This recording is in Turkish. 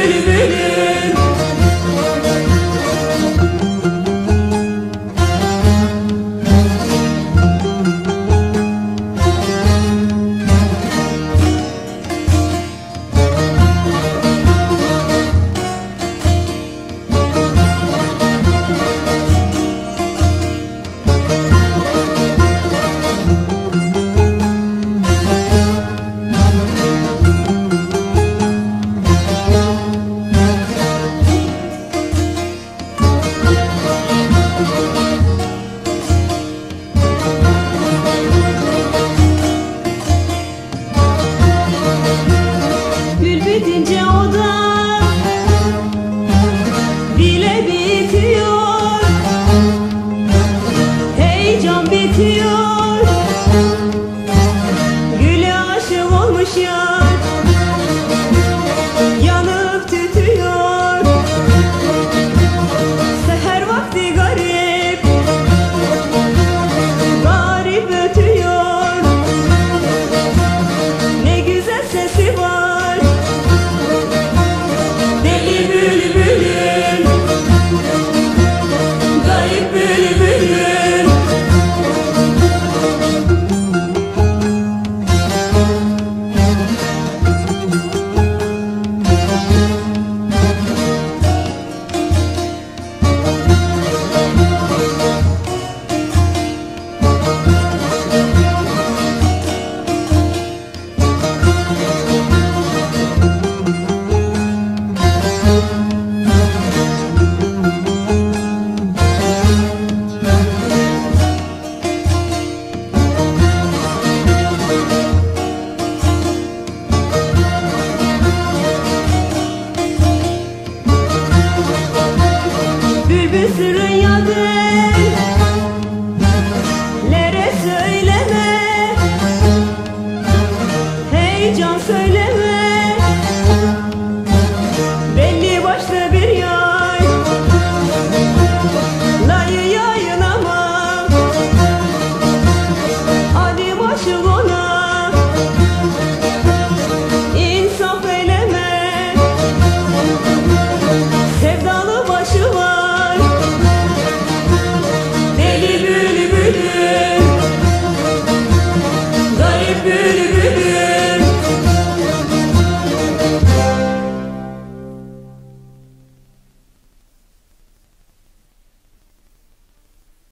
beni beni. söyleme.